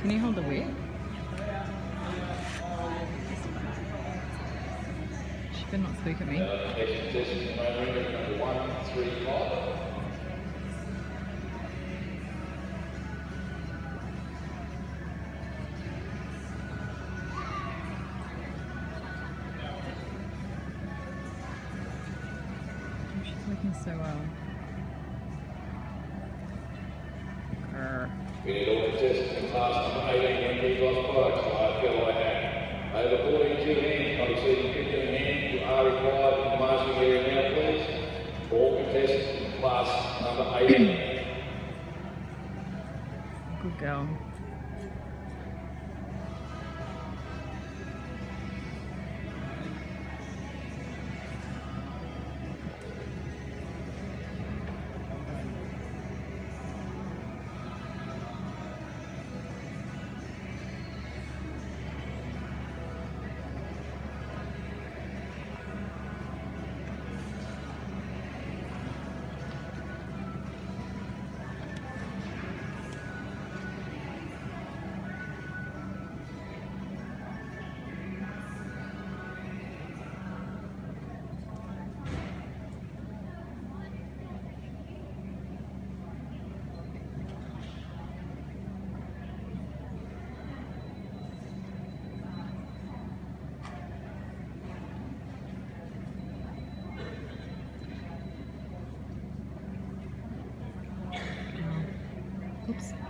Can you hold the whip? She better not spook at me. She's looking so well. We need all contestants in class number 18 when lost products, IFL I have. Over 42 hands, not exceeding 15 hands, you are required in the marshalling area now, please. All contestants in class number 18. Good girl. Oops.